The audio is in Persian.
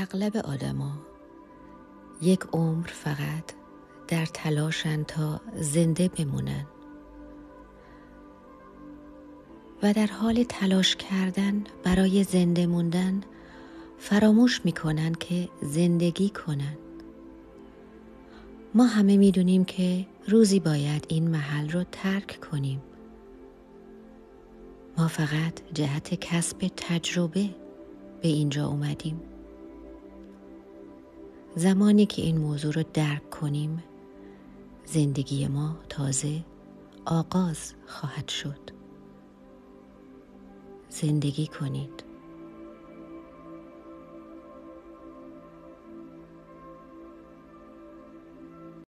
اغلب آدما یک عمر فقط در تلاشن تا زنده بمونن و در حال تلاش کردن برای زنده موندن فراموش می‌کنن که زندگی کنن. ما همه می‌دونیم که روزی باید این محل رو ترک کنیم. ما فقط جهت کسب تجربه به اینجا اومدیم. زمانی که این موضوع رو درک کنیم زندگی ما تازه آغاز خواهد شد. زندگی کنید.